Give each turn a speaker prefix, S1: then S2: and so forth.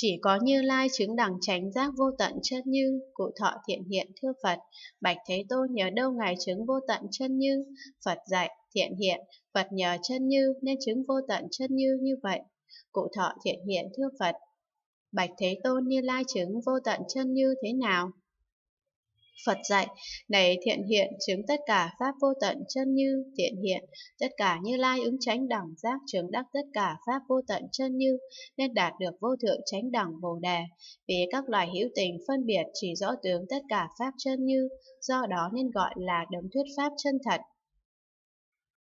S1: Chỉ có Như Lai chứng đẳng chánh giác vô tận chân như, cụ thọ thiện hiện thưa Phật. Bạch Thế Tôn nhờ đâu Ngài chứng vô tận chân như? Phật dạy, thiện hiện, Phật nhờ chân như nên chứng vô tận chân như như vậy. Cụ thọ thiện hiện thưa Phật. Bạch Thế Tôn Như Lai chứng vô tận chân như thế nào? Phật dạy, này thiện hiện chứng tất cả pháp vô tận chân như thiện hiện, tất cả như lai ứng chánh đẳng giác chứng đắc tất cả pháp vô tận chân như, nên đạt được vô thượng chánh đẳng bồ đề. Vì các loài hữu tình phân biệt chỉ rõ tướng tất cả pháp chân như, do đó nên gọi là đấng thuyết pháp chân thật.